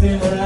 Simmer